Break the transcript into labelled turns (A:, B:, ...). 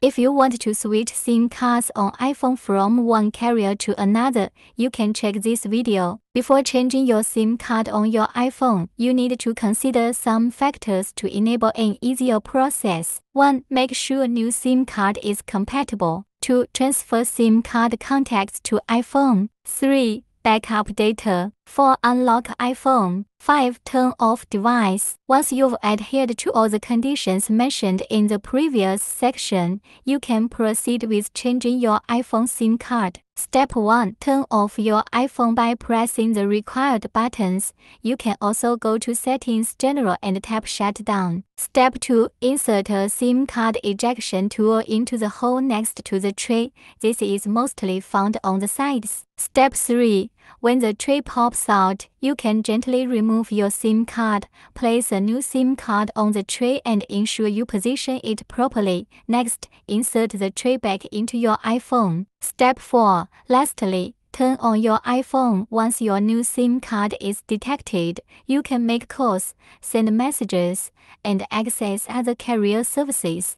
A: If you want to switch SIM cards on iPhone from one carrier to another, you can check this video. Before changing your SIM card on your iPhone, you need to consider some factors to enable an easier process. 1. Make sure new SIM card is compatible. 2. Transfer SIM card contacts to iPhone. 3. Backup data. 4. Unlock iPhone. 5. Turn off device. Once you've adhered to all the conditions mentioned in the previous section, you can proceed with changing your iPhone SIM card. Step 1. Turn off your iPhone by pressing the required buttons. You can also go to Settings General and tap Shutdown. Step 2. Insert a SIM card ejection tool into the hole next to the tray. This is mostly found on the sides. Step 3. When the tray pops out, you can gently remove your SIM card, place a new SIM card on the tray and ensure you position it properly. Next, insert the tray back into your iPhone. Step 4. Lastly, turn on your iPhone once your new SIM card is detected. You can make calls, send messages, and access other carrier services.